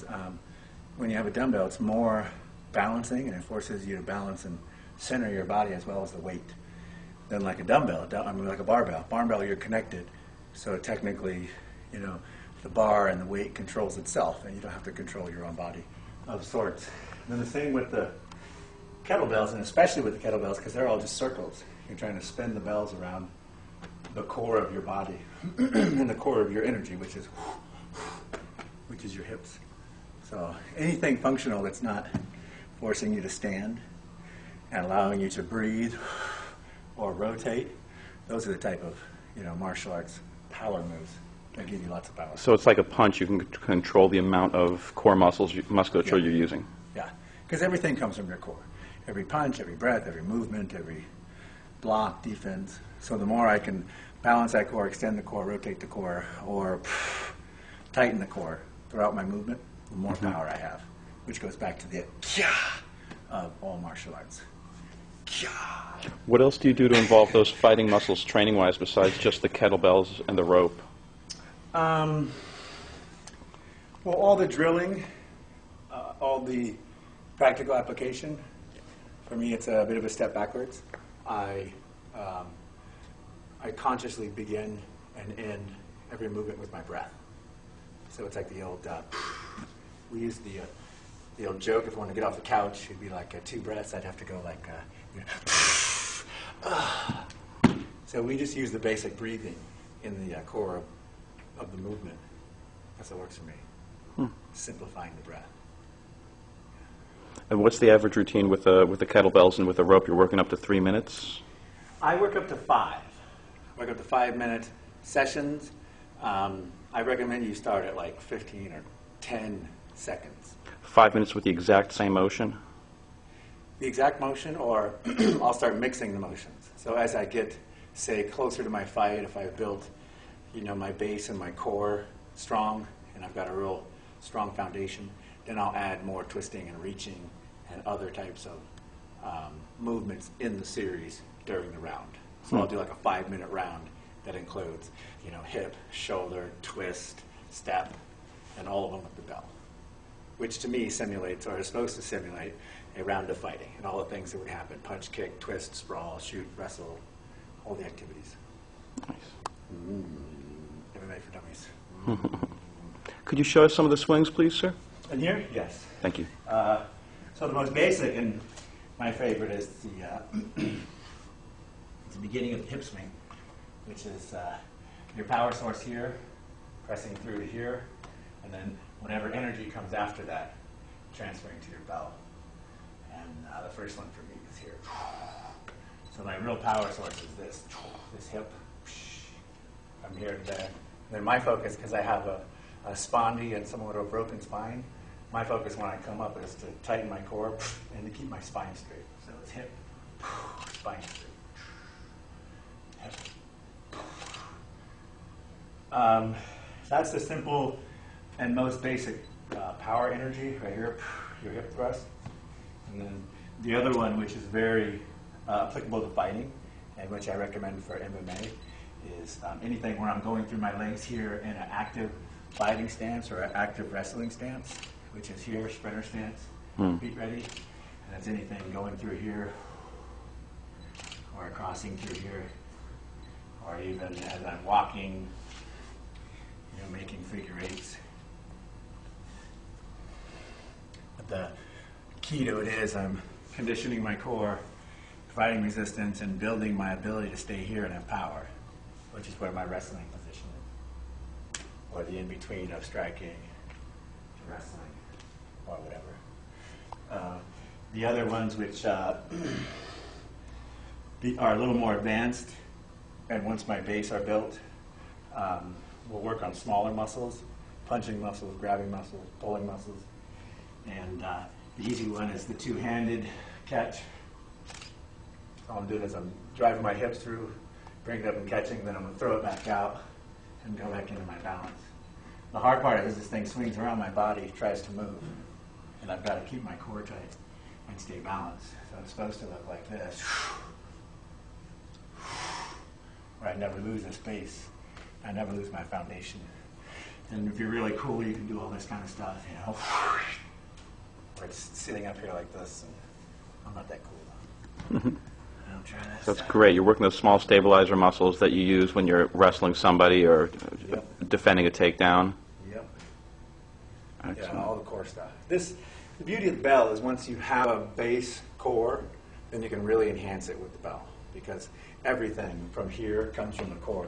because um, when you have a dumbbell, it's more balancing and it forces you to balance and center your body as well as the weight than like a dumbbell. I mean, like a barbell. Barbell, you're connected, so technically, you know, the bar and the weight controls itself, and you don't have to control your own body of sorts. And then the same with the kettlebells, and especially with the kettlebells, because they're all just circles. You're trying to spin the bells around the core of your body and the core of your energy, which is which is your hips. So anything functional that's not forcing you to stand and allowing you to breathe or rotate, those are the type of you know martial arts power moves that give you lots of power. So it's like a punch. You can control the amount of core muscles, musculature Yeah. you're using. Yeah, because everything comes from your core. Every punch, every breath, every movement, every block, defense. So the more I can balance that core, extend the core, rotate the core, or tighten the core throughout my movement, the more power I have, which goes back to the kiai of all martial arts. Kiai. What else do you do to involve those fighting muscles training-wise besides just the kettlebells and the rope? Um, well, all the drilling, uh, all the practical application, for me, it's a bit of a step backwards. I, um, I consciously begin and end every movement with my breath. So it's like the old, uh, we use the, uh, the old joke if I want to get off the couch, it'd be like uh, two breaths. I'd have to go like, uh, you know, so we just use the basic breathing in the uh, core of, of the movement. That's what works for me. Simplifying the breath. And what's the average routine with the, with the kettlebells and with the rope? You're working up to three minutes? I work up to five. I work up to five minute sessions. Um, I recommend you start at like 15 or 10 seconds. Five minutes with the exact same motion? The exact motion, or I'll start mixing the motions. So as I get, say, closer to my fight, if I've built, you know, my base and my core strong, and I've got a real strong foundation, then I'll add more twisting and reaching and other types of um, movements in the series during the round. So I'll do like a five-minute round that includes, you know, hip, shoulder, twist, step, and all of them with the bell which to me simulates or is supposed to simulate a round of fighting and all the things that would happen punch, kick, twist, sprawl, shoot, wrestle, all the activities. Nice. MMA for dummies. Could you show us some of the swings, please, sir? And here? Yes. Thank you. Uh, so the most basic and my favorite is the, uh, the beginning of the hip swing, which is uh, your power source here, pressing through to here, and then whatever energy comes after that, transferring to your bell. And uh, the first one for me is here. So my real power source is this, this hip, from here to there. And Then my focus, because I have a, a spondy and somewhat of a broken spine, my focus when I come up is to tighten my core and to keep my spine straight. So it's hip, spine straight, hip. Um, that's the simple and most basic uh, power energy right here, your hip thrust. And then the other one, which is very uh, applicable to fighting, and which I recommend for MMA, is um, anything where I'm going through my legs here in an active fighting stance or an active wrestling stance, which is here, sprinter stance, Hmm. feet ready. And it's anything going through here or crossing through here, or even as I'm walking, you know, making figure eights. The key to it is I'm conditioning my core, providing resistance, and building my ability to stay here and have power, which is where my wrestling position is, or the in between of striking to wrestling, or whatever. Uh, the other ones, which uh, are a little more advanced, and once my base are built, um, we'll work on smaller muscles, punching muscles, grabbing muscles, pulling muscles. And uh, the easy one is the two-handed catch. All I'm doing is I'm driving my hips through, bringing it up and catching, then I'm going to throw it back out and go back into my balance. The hard part is this thing swings around my body, tries to move, and I've got to keep my core tight and stay balanced. So it's supposed to look like this, where I never lose a space, I never lose my foundation. And if you're really cool, you can do all this kind of stuff, you know. Sitting up here like this, and I'm not that cool. though. Mm-hmm. I'm trying to. That's great. You're working those small stabilizer muscles that you use when you're wrestling somebody or uh, Yep. defending a takedown. Yep. Excellent. Yeah, all the core stuff. This, the beauty of the bell is once you have a base core, then you can really enhance it with the bell because everything from here comes from the core.